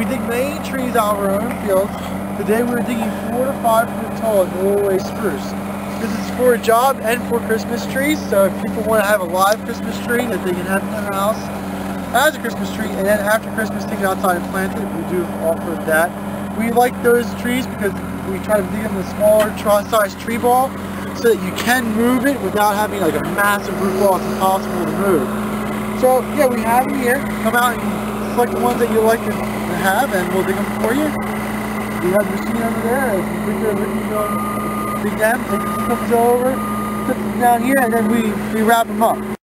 We dig many trees out of our own fields. Today we're digging four to five foot tall Norway spruce. This is for a job and for Christmas trees, so if people want to have a live Christmas tree that they can have in their house as a Christmas tree, and then after Christmas take it outside and plant it, we do offer that. We like those trees because we try to dig them in a smaller size tree ball so that you can move it without having like a massive root ball. It's impossible to move. So yeah, we have them here. Come out and select the ones that you like to have and we'll dig them for you. We have the machine over there. If you dig, the, you know, dig them, take the over, put them down here, and then we, we wrap them up.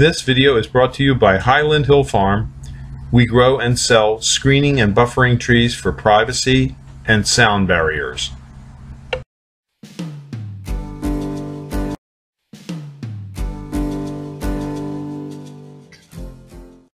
This video is brought to you by Highland Hill Farm. We grow and sell screening and buffering trees for privacy and sound barriers.